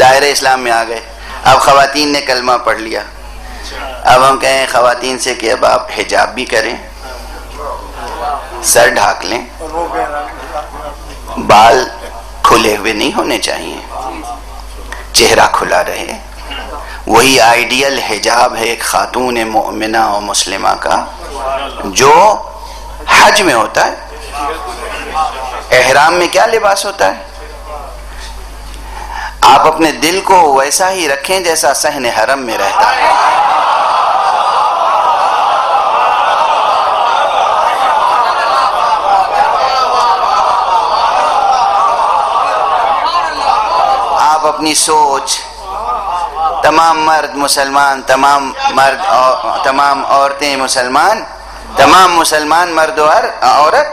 दायरे इस्लाम में आ गए अब खातन ने कलमा पढ़ लिया अब हम कहें खातन से कि अब आप हिजाब भी करें सर ढाक लें बाल खुले हुए नहीं होने चाहिए चेहरा खुला रहे वही आइडियल हिजाब है एक खातून मोमिना और मुस्लिमा का, जो हज में होता है। एहराम में क्या लिबास होता है? आप अपने दिल को वैसा ही रखें जैसा सहन हरम में रहता है। आप अपनी सोच तमाम मर्द मुसलमान तमाम मर्द औ, तमाम औरतें मुसलमान तमाम मुसलमान मर्द और औरत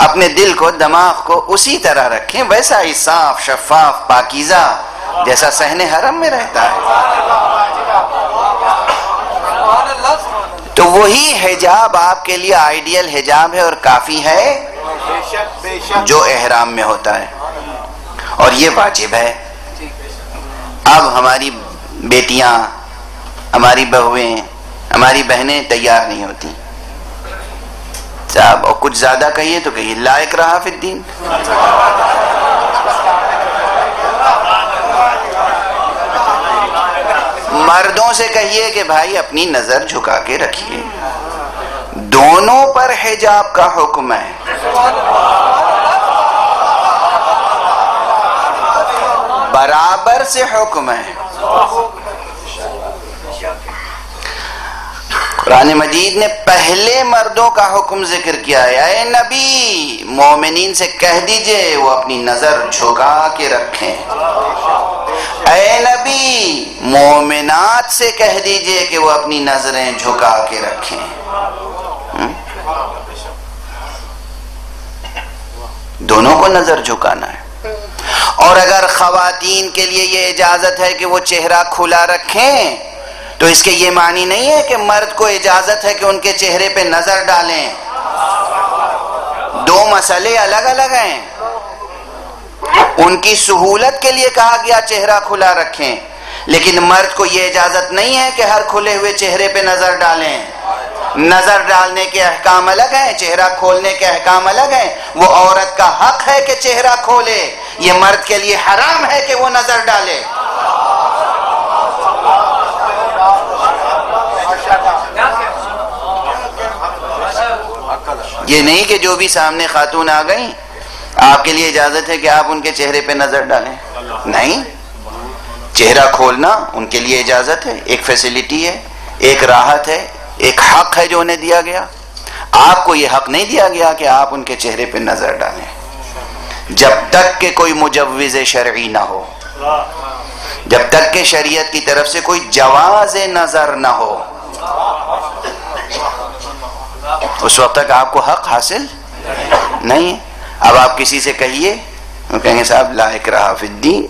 अपने दिल को दिमाग को उसी तरह रखें वैसा ही साफ़ शफाफ पाकिजा जैसा सहने हरम में रहता है। तो वही हिजाब आपके लिए आइडियल हिजाब है और काफ़ी है जो एहराम में होता है। और ये वाजिब है। अब हमारी बेटियाँ, हमारी बहुएँ, हमारी बहनें तैयार नहीं होती। साहब और कुछ ज़्यादा कहिए तो कहिए, लायक रहा फिर दिन। मर्दों से कहिए कि भाई, अपनी नज़र झुका के रखिए। दोनों पर हिजाब का हुक्म है। बराबर से हुक्म है। कुरान मजीद ने पहले मर्दों का हुक्म ज़िक्र किया है। नबी, मोमिनीन से कह दीजिए, वो अपनी नज़र झुका के रखें। ऐ नबी, मोमिनात से कह दीजिए कि वो अपनी नज़रें झुका के रखें। हुँ? दोनों को नज़र झुकाना है। और अगर खातन के लिए ये इजाज़त है कि वो चेहरा खुला रखें तो इसके ये मानी नहीं है कि मर्द को इजाज़त है कि उनके चेहरे पे नज़र डालें। दो मसले अलग अलग हैं। उनकी सहूलत के लिए कहा गया चेहरा खुला रखें, लेकिन मर्द को यह इजाज़त नहीं है कि हर खुले हुए चेहरे पे नज़र डालें। नज़र डालने के अहकाम अलग हैं, चेहरा खोलने के अहकाम अलग हैं। वो औरत का हक है कि चेहरा खोले। ये मर्द के लिए हराम है कि वो नज़र डाले। ये नहीं कि जो भी सामने खातून आ गई, आपके लिए इजाज़त है कि आप उनके चेहरे पे नज़र डालें। नहीं। चेहरा खोलना उनके लिए इजाज़त है। एक फैसिलिटी है, एक राहत है एक हक है जो उन्हें दिया गया। आपको यह हक नहीं दिया गया कि आप उनके चेहरे पर नज़र डालें। जब तक के कोई मुजवज शर्ई ना हो। जब तक के शरीयत की तरफ़ से कोई जवाज नज़र ना हो। उस वक्त तक आपको हक हासिल नहीं है। अब आप किसी से कहिए कहेंगे, साहब, लायक रहा फिद्दीन।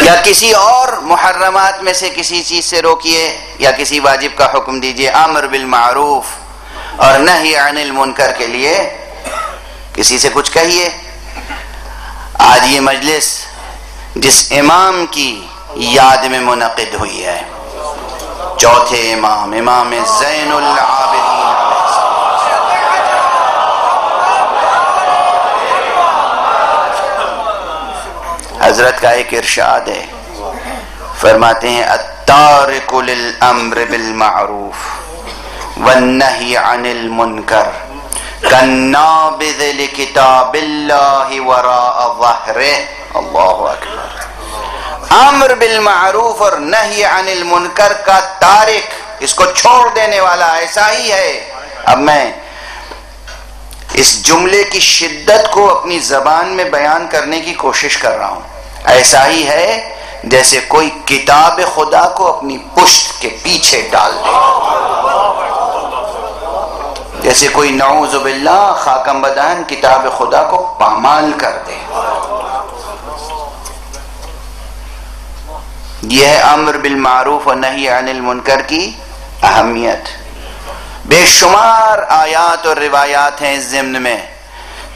या किसी और मुहर्रमात में से किसी चीज़ से रोकिए, या किसी वाजिब का हुक्म दीजिए अमर बिल मारूफ, और नहीं अनिल मुनकर के लिए किसी से कुछ कहिए। आज ये मजलिस जिस इमाम की याद में मुनद हुई है, चौथे इमाम इमाम जैन आबिदीन। हज़रत का एक इरशाद है। फरमाते हैं अतारकुल अम्र बिल मारूफ अनिल मुनकर अम्र बिल मारूफ और नही अनिल मुनकर का तारिक इसको छोड़ देने वाला ऐसा ही है। अब मैं इस जुमले की शिद्दत को अपनी जबान में बयान करने की कोशिश कर रहा हूँ। ऐसा ही है जैसे कोई किताब खुदा को अपनी पुश्त के पीछे डाल दे। जैसे कोई नौजुबिल्ला खाकम बदान किताब खुदा को पामाल कर दे। यह अमर बिल मारूफ और नहीं अनिल मुनकर की अहमियत। बेशुमार आयात और रिवायात हैं इस जिम्न में।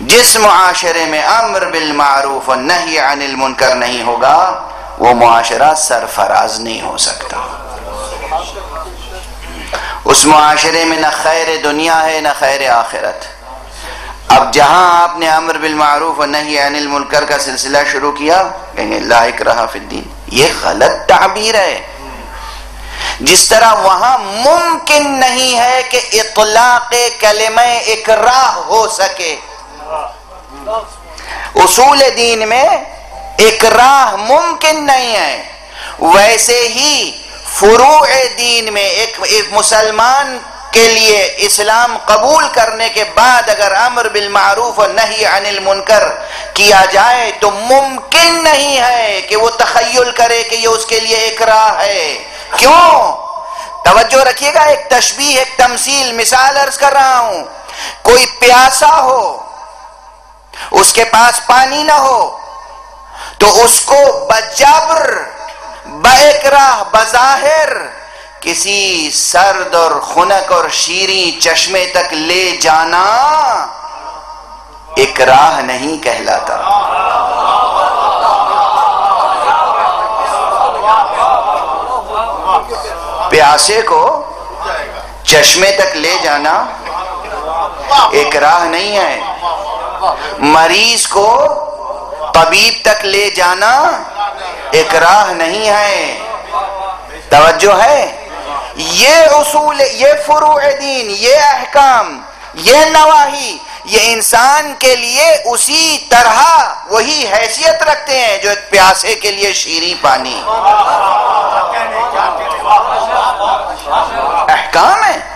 जिस मुआशरे में अमर बिल मारूफ और नहीं अनिल मुनकर नहीं होगा, वो मुआशरा सरफराज नहीं हो सकता। उस मुआशरे में न खैर दुनिया है, न खैर आखिरत। अब जहाँ आपने अमर बिल मारूफ और नहीं अनिल मुनकर का सिलसिला शुरू किया, कहेंगे लाइक रहा फिद्दीन ये गलत ताबीर है। जिस तरह वहाँ मुमकिन नहीं है कि इतलाक कलम इकराह हो सके उसूल दीन में एक राह मुमकिन नहीं है। वैसे ही फुरू दीन में एक, एक मुसलमान के लिए इस्लाम कबूल करने के बाद अगर अमर बिल मारूफ और नहीं अनिल मुनकर किया जाए तो मुमकिन नहीं है कि वो तखयल करे कि ये उसके लिए एक राह है। क्यों? तवज्जो रखिएगा एक तशबी एक तमसील। मिसाल अर्ज़ कर रहा हूँ कोई प्यासा हो उसके पास पानी ना हो तो उसको बजबर बेकरा बजाहिर, किसी सर्द और खुनक और शीरी चश्मे तक ले जाना एक राह नहीं कहलाता। प्यासे को चश्मे तक ले जाना एक राह नहीं है। मरीज़ को तबीब तक ले जाना एक राह नहीं है। तवज्जो है? ये उसूल, ये फुरू दीन, ये अहकाम, ये नवाही, ये इंसान के लिए उसी तरह वही हैसियत रखते हैं जो एक प्यासे के लिए शीरी पानी। अहकाम है?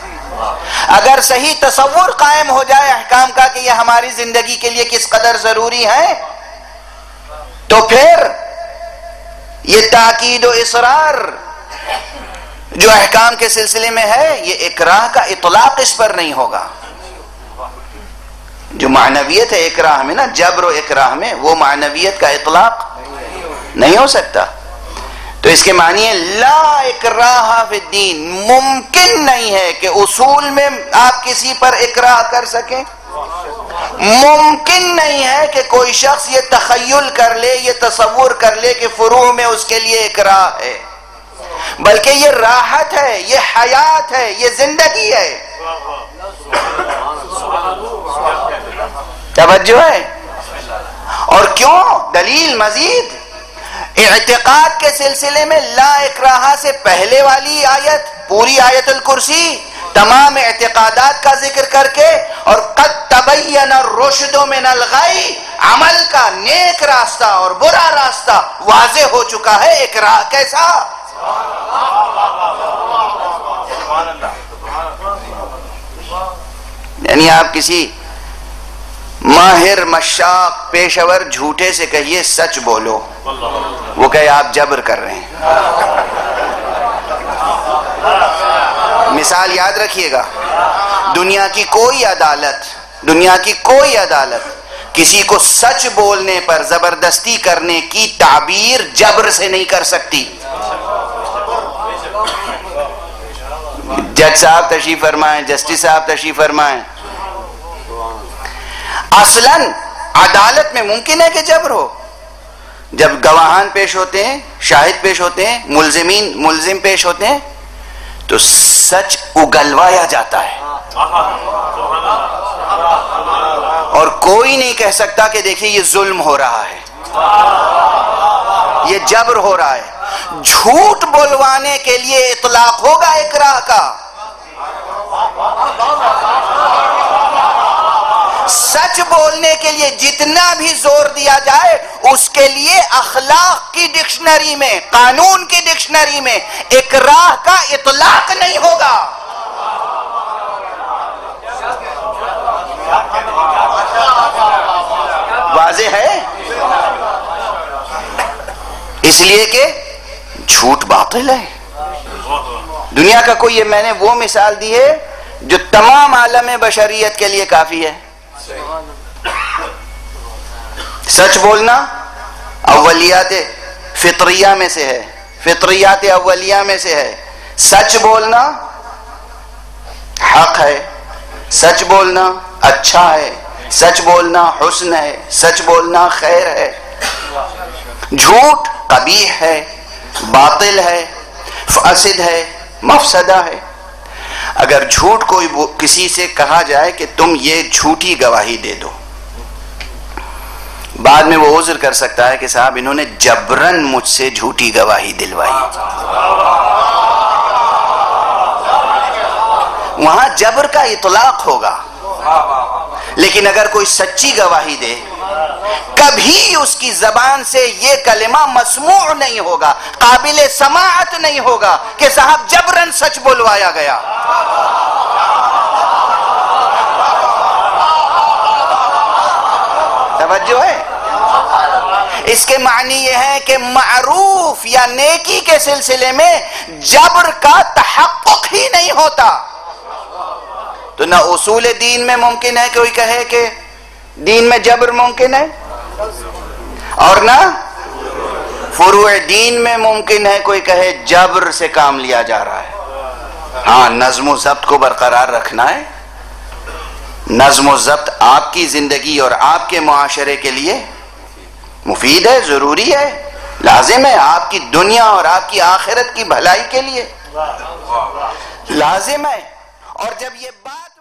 अगर सही तस्वुर कायम हो जाए अहकाम का कि यह हमारी ज़िंदगी के लिए किस कदर ज़रूरी है तो फिर ये ताकीद इसरार जो अहकाम के सिलसिले में है, ये इकराह का इतलाक इस पर नहीं होगा। जो मानवियत है इकराह में ना, जबर इकराह में, वो मानवियत का इतलाक नहीं हो सकता। तो इसके मानिए ला इकराह मुमकिन नहीं है कि उसूल में आप किसी पर इकराह कर सकें। मुमकिन नहीं है कि कोई शख्स ये तखयल कर ले, ये तस्वुर कर ले कि फुरू में उसके लिए इकराह है। बल्कि ये राहत है, ये हयात है, ये ज़िंदगी है। तवज्जो है। और क्यों? दलील मजीद एतकाद के सिलसिले में ला इकराहा से पहले वाली आयत, पूरी आयतुल कुर्सी, तमाम एतकादात का ज़िक्र करके और कद तबैन रुशदो में नलगाई अमल का नेक रास्ता और बुरा रास्ता वाजे हो चुका है इकराह कैसा यानी आप किसी माहिर मशाक पेशवर झूठे से कहिए सच बोलो। वो कहे, आप जबर कर रहे हैं। मिसाल याद रखिएगा। दुनिया की कोई अदालत, दुनिया की कोई अदालत किसी को सच बोलने पर ज़बरदस्ती करने की ताबीर जबर से नहीं कर सकती। जज साहब तशीफ फरमाए, जस्टिस साहब तशीफ फरमाए। असलन अदालत में मुमकिन है कि जबर हो। जब गवाहान पेश होते हैं, शाहिद पेश होते हैं, मुलजमीन, मुलजिम पेश होते हैं तो सच उगलवाया जाता है। और कोई नहीं कह सकता कि देखिए ये जुल्म हो रहा है। ये जबर हो रहा है। झूठ बोलवाने के लिए इतलाक होगा इकराह का। सच बोलने के लिए जितना भी ज़ोर दिया जाए, उसके लिए अखलाक की डिक्शनरी में, कानून की डिक्शनरी में एक राह का इतलाक नहीं होगा। वाजे है? इसलिए कि झूठ बातिल है। दुनिया का कोई ये मैंने वो मिसाल दी है, जो तमाम आलम बशरियत के लिए काफ़ी है। सच बोलना अवलियात फितरिया में से है। फितरियात अवलिया में से है। सच बोलना हक है। सच बोलना अच्छा है। सच बोलना हुस्न है। सच बोलना खैर है। झूठ कबी है। बातिल है। फासिद है। मफसदा है। अगर झूठ कोई किसी से कहा जाए कि तुम ये झूठी गवाही दे दो। बाद में वो उज्र कर सकता है कि साहब, इन्होंने जबरन मुझसे झूठी गवाही दिलवाई। वहाँ जबर का इतलाक होगा। लेकिन अगर कोई सच्ची गवाही दे, कभी उसकी जबान से ये कलिमा मसमू नहीं होगा काबिल समात नहीं होगा कि साहब, जबरन सच बोलवाया गया। तवज्जो है। इसके मानी यह है कि मारूफ या नेकी के सिलसिले में जबर का तहक़ ही नहीं होता। तो ना उसूल दीन में मुमकिन है कोई कहे कि दीन में जबर मुमकिन है? और ना फुरू दीन में मुमकिन है कोई कहे जबर से काम लिया जा रहा है। हाँ नज्म जब्त को बरकरार रखना है। नज्म जब्त आपकी ज़िंदगी और आपके मुआशरे के लिए मुफीद है, ज़रूरी है, लाजिम है आपकी दुनिया और आपकी आखिरत की भलाई के लिए। लाजिम है। और जब ये बात